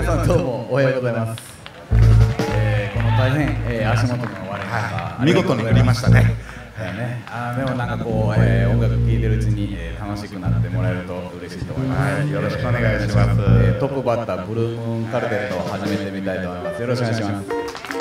皆さんどうもおはようございます、えー、この大変、えー、足元の割れ方、はい、見事にやりましたね。ね、あでもなんかこう、えー、音楽聴いてるうちに、えー、楽しくなってもらえると嬉しいと思います、はい、よろしくお願いします、えー、トップバッターブルームーンカルテットを始めてみたいと思います。よろしくお願いします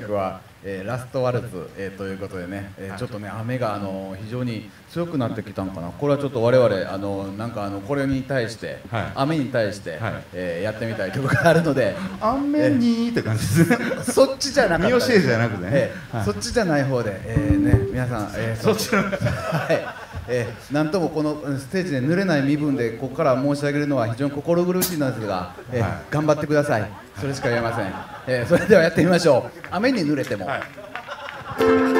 曲は、えー、ラストワルツ、えー、ということでね、えー、ちょっとね雨があの非常に強くなってきたのかな。これはちょっと我々あのなんかあのこれに対して、はい雨に対して、はいえーやってみたい曲があるので、雨にって感じですね。そっちじゃなかったです。三好じゃなくてねえーはいそっちじゃない方で、えー、ね皆さん、えー、そっちの はい。えー、なんともこのうんステージで濡れない身分でここから申し上げるのは非常に心苦しいのですが、えーはい。頑張ってください。それしか言えません、えーそれではやってみましょう。雨に濡れても、はい「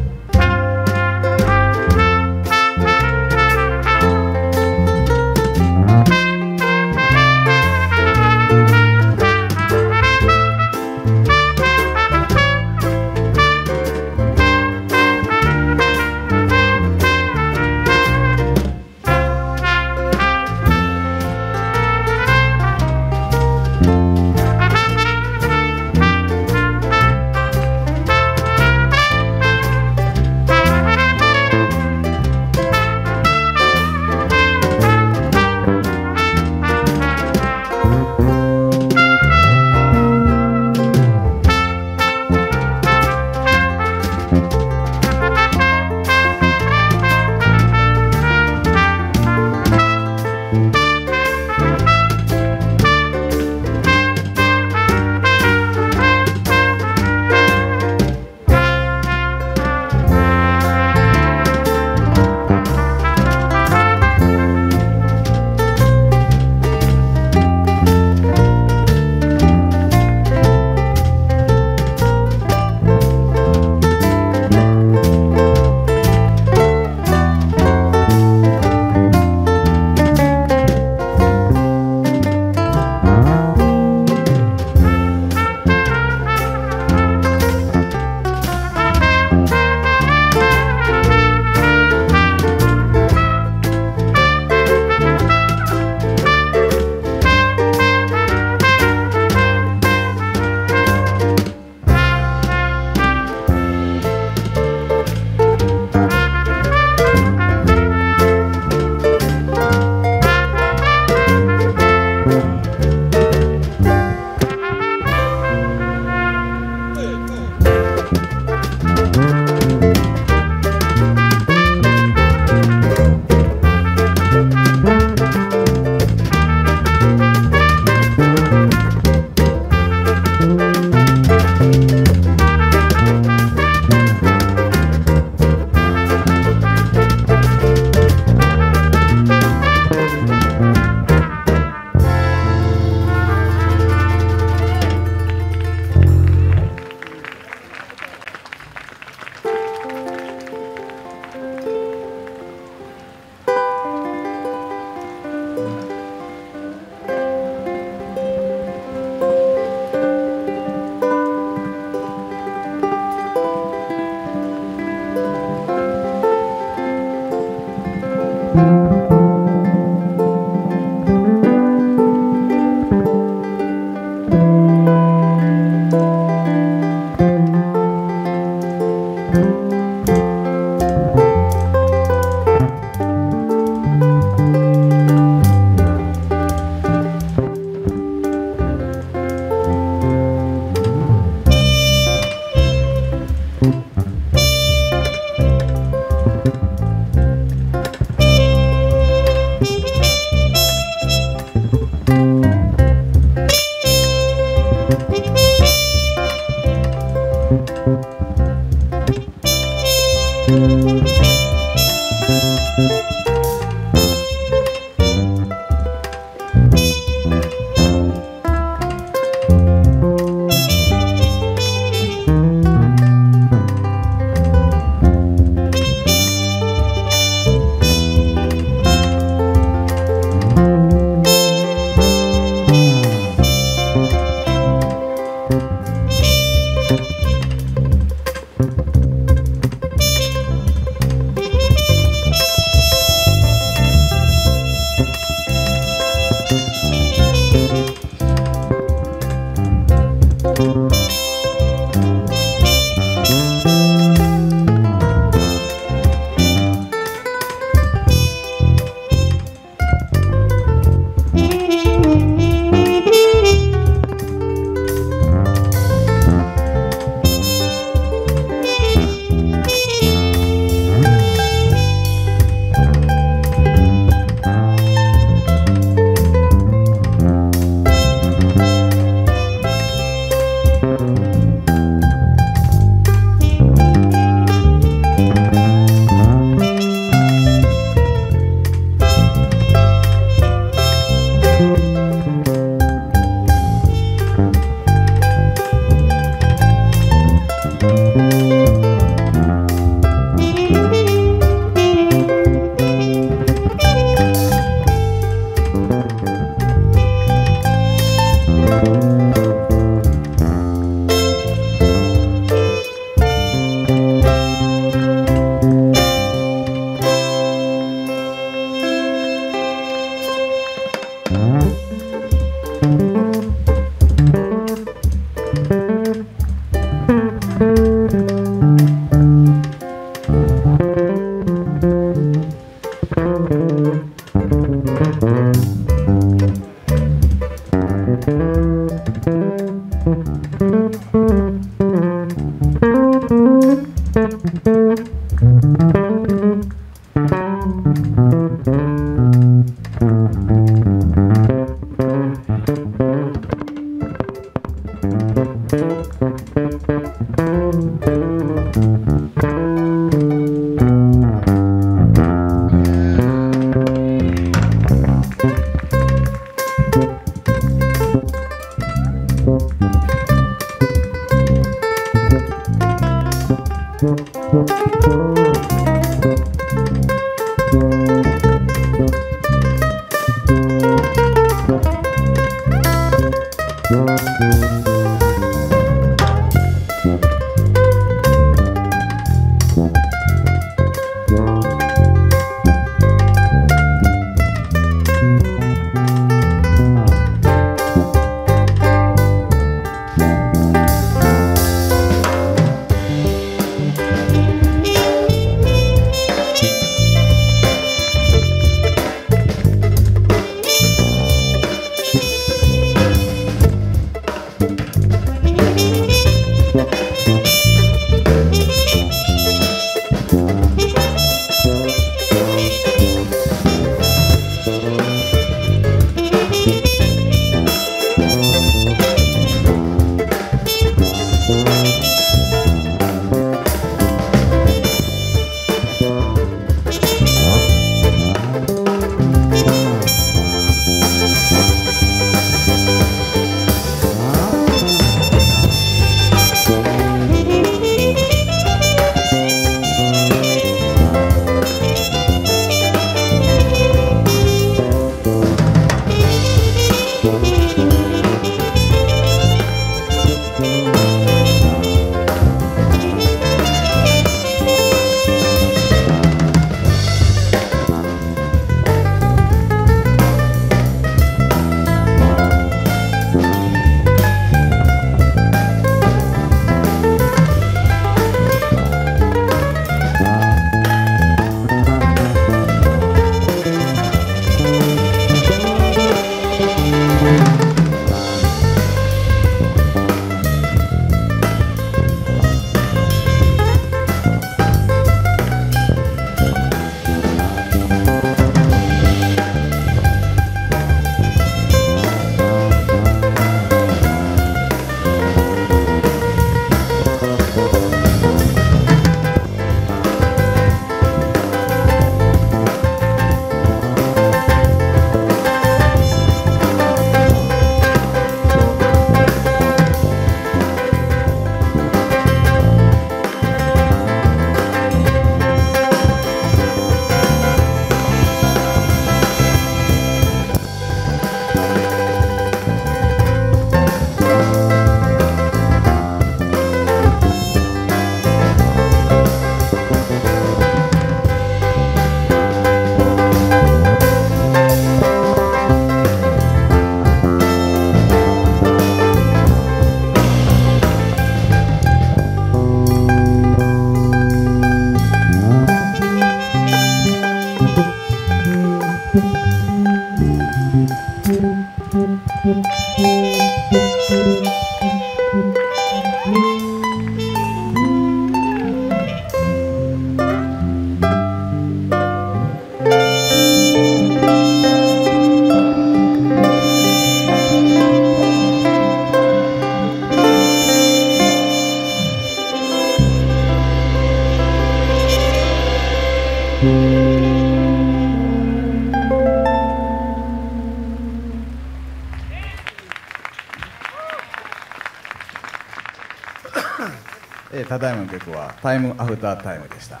ただいまの曲はタイムアフタータイムでした。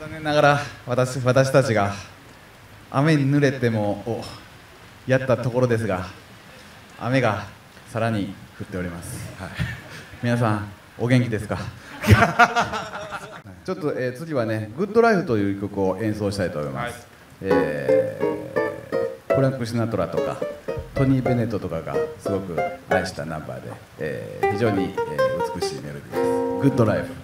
残念ながら私私たちが雨に濡れてもおやったところですが雨がさらに降っております、はい、皆さんお元気ですか？ちょっと、えー次はね「グッドライフという曲を演奏したいと思います、えーフランク・シナトラとかトニー・ベネットとかがすごく愛したナンバーで、えー非常に、え美しいメロディーです「グッドライフ」「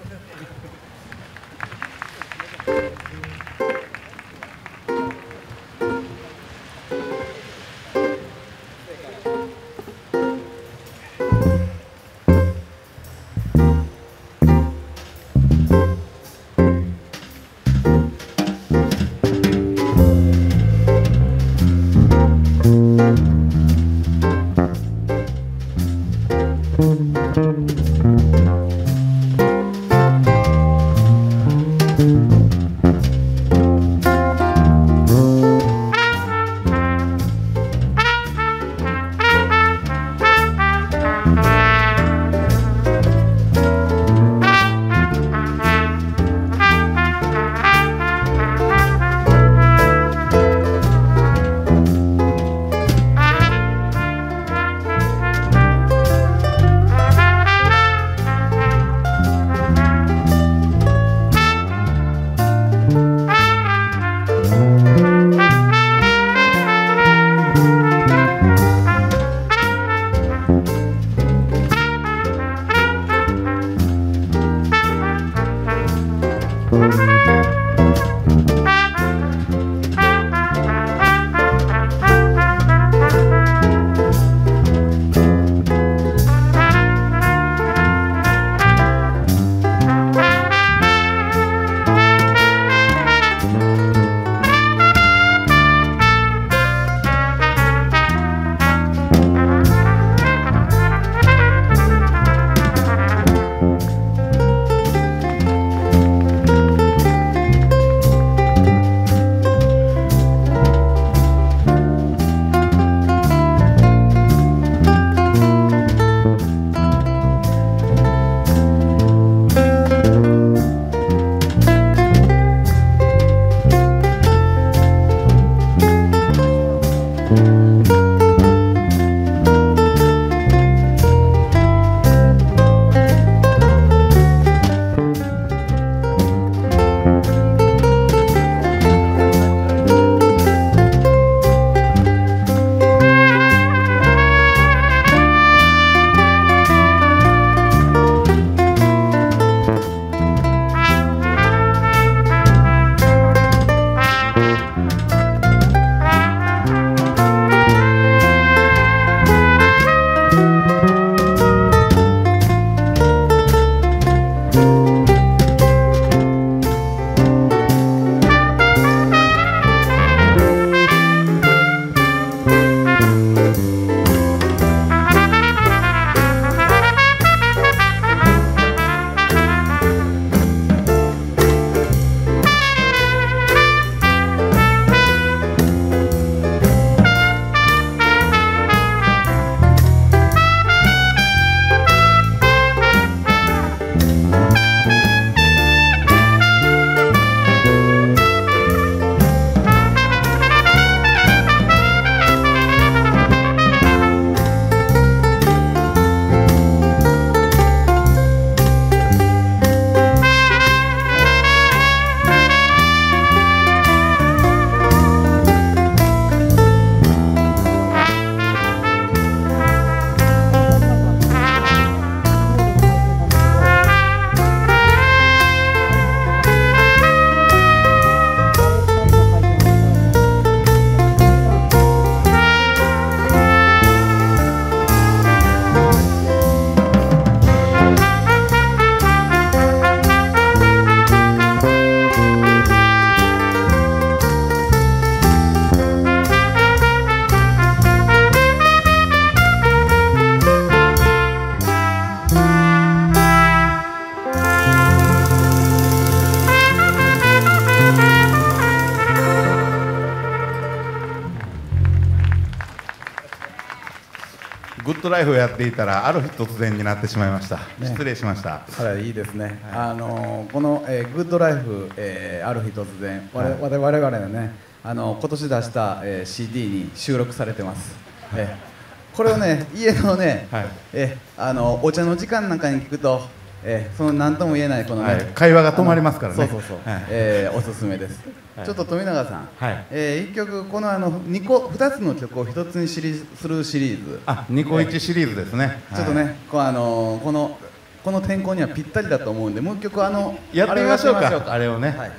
イフをやっていたらある日突然になってしまいました、失礼しました。あらいいですね、あのこの、えーグッドライフ、えーある日突然我々,、我々のねあの今年出した、えー CD に収録されてます、えーこれをね家のね、はい。えーあのお茶の時間なんかに聞くと、えーその何とも言えないこのね、はい。会話が止まりますからね。そうそうそう、はい。えーおすすめです、はい。ちょっと富永さん、はい。えー一曲このあの二個二つの曲を一つにシリするシリーズ。あニコイチシリーズですね、ちょっとね、はい。こうあのーこのこの天候にはぴったりだと思うんでもう一曲あのやってみましょうか。あれをね。ははい。い、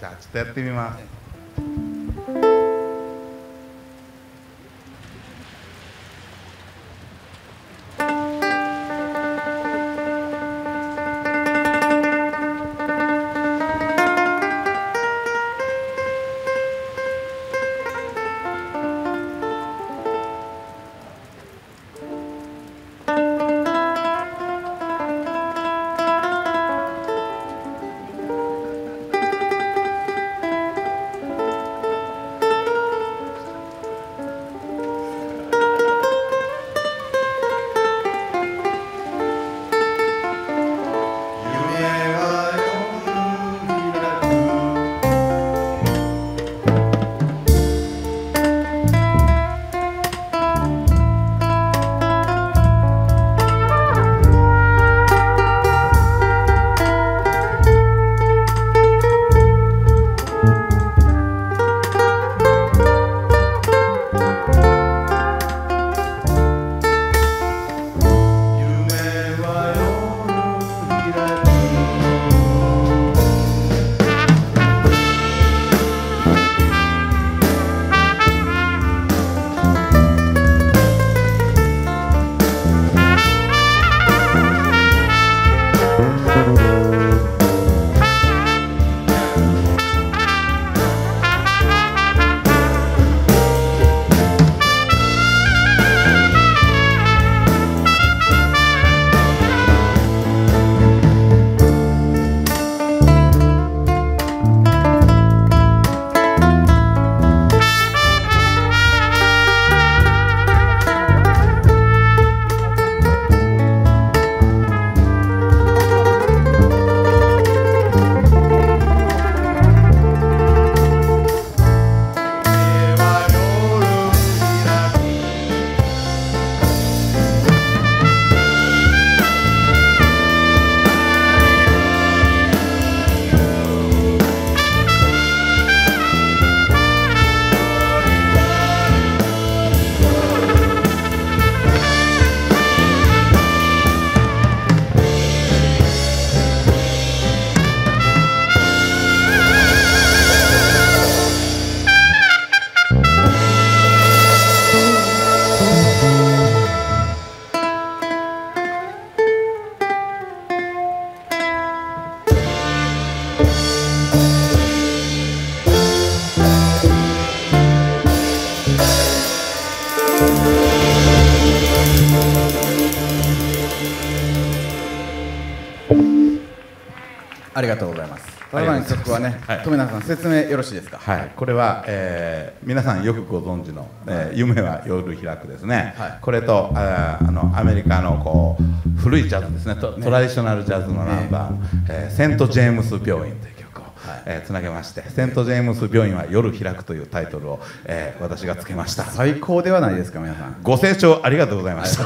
じゃあちょっとやってみますありがとうございます。ありがとうございます。今の曲はね、はい。富永さん説明よろしいですか？はい、これは、えー皆さんよくご存知の、えー夢は夜開くですね、はい。これとあーあのアメリカのこう古いジャズですね。トトラディショナルジャズのナンバー、えー。セント・ジェームス病院という曲を、えーつなげましてセント・ジェームス病院は夜開くというタイトルを、えー私がつけました。最高ではないですか皆さん。ご清聴ありがとうございました、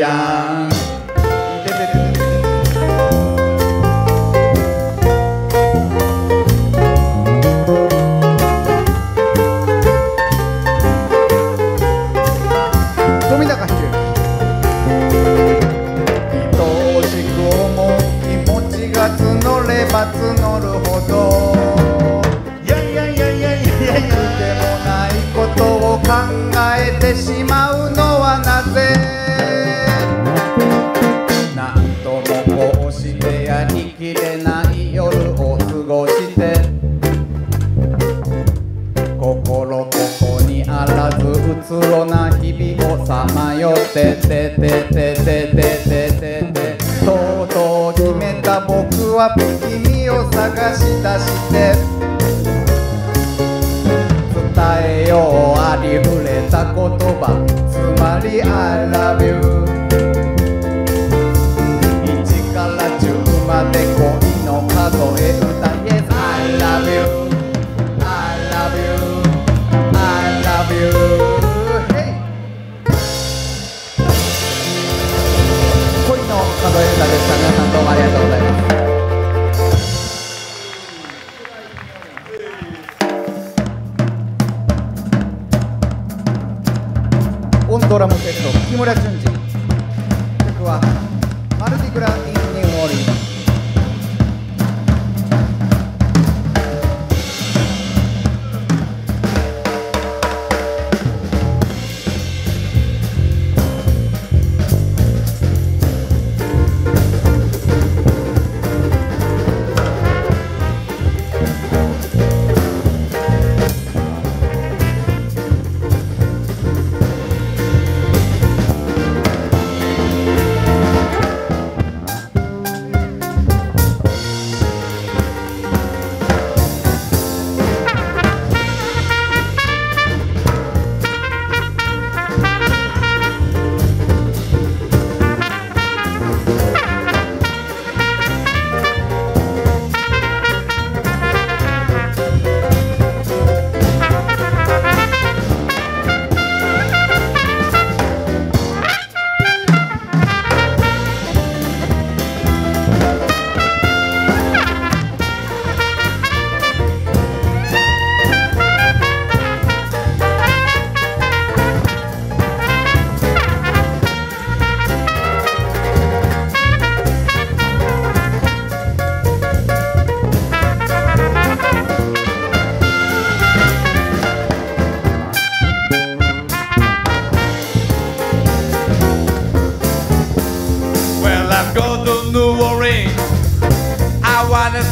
呀。ててててててとうとう決めた僕は君を探し出して伝えようありふれた言葉つまり I love you でした。皆さんどうもありがとうございます。オンドラムセット木村淳二。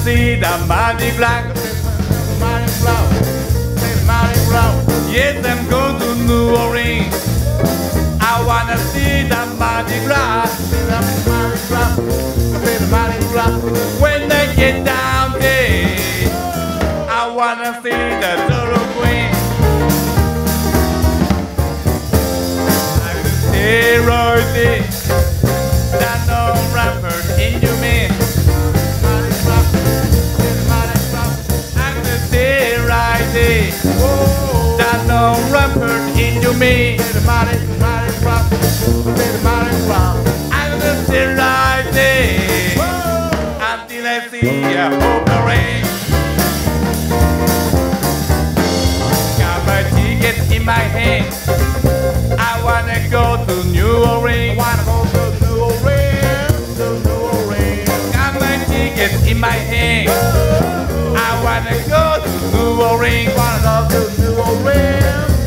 see the mighty black. Yes, I'm going to New Orleans. I wanna see the mighty black. When they get down there, I wanna see the Toro Queen. I can right there. Into me. I'm until I see a. Got my ticket in my hand. I wanna go to New Orleans. Wanna go to New Orleans, to New Orleans. Got my ticket in my hand. I wanna go to New Orleans. Wanna go to New Orleans,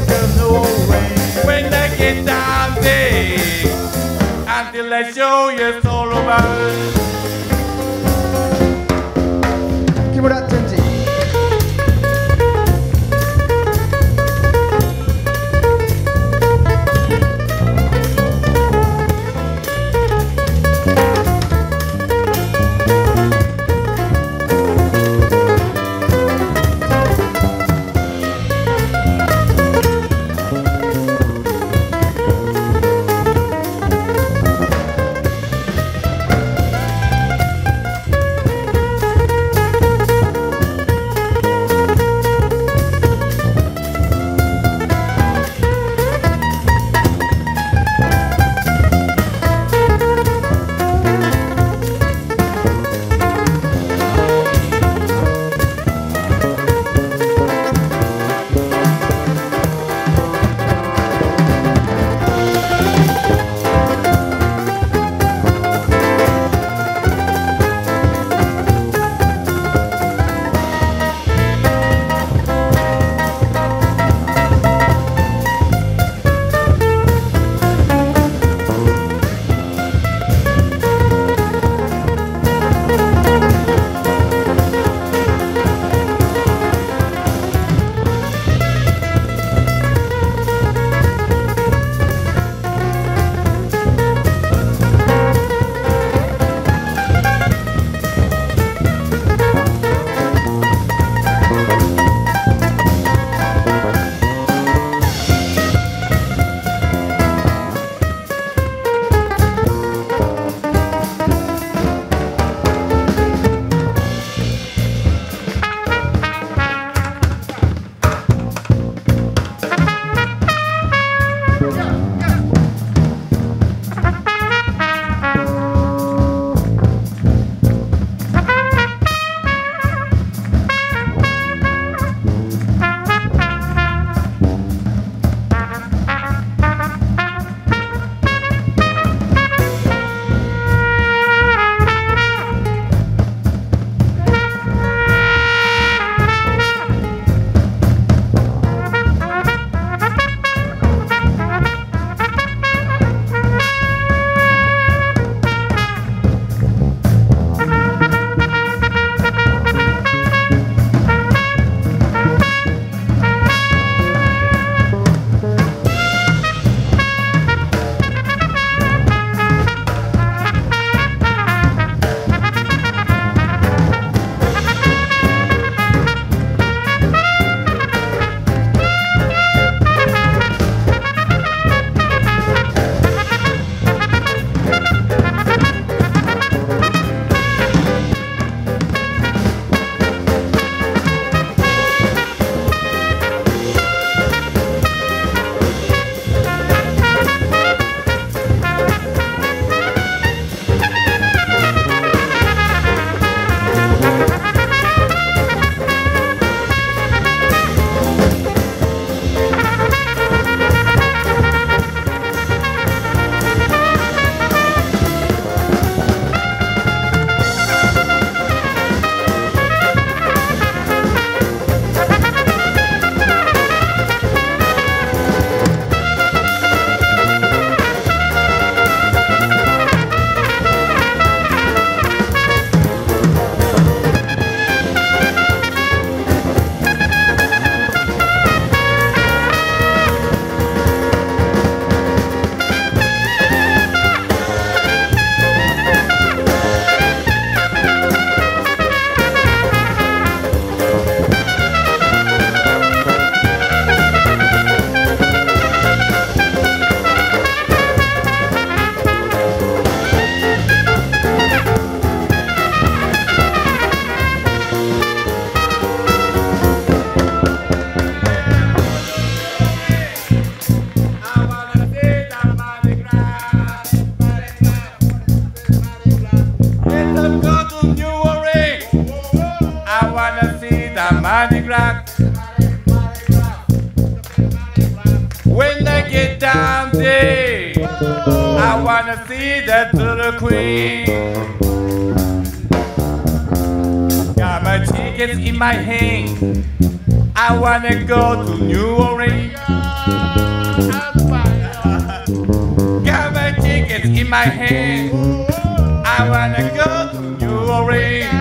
When I get down there, until I show you all over. In my hand. I wanna go to New Orleans. Got my tickets in my hand. I wanna go to New Orleans.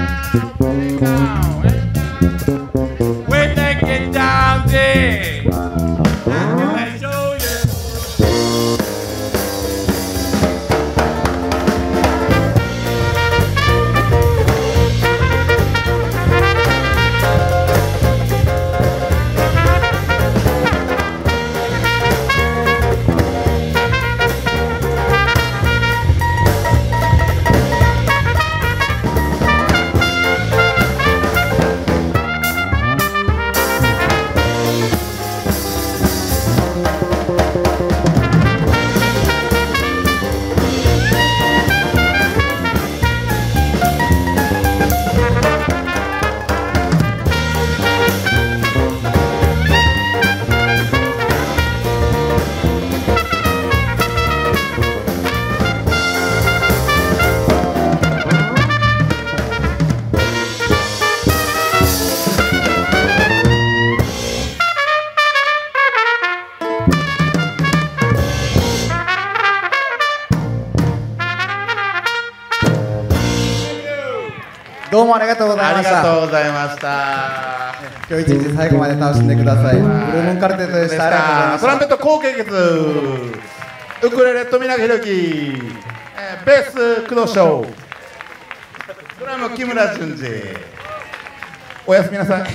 うございました。今日一日最後まで楽しんでください。ブルームンカルテットでしたありがとうございましたトランペット後継月ウクレレ富永宏樹、えーベース工藤翔ドラム木村淳二。おやすみなさい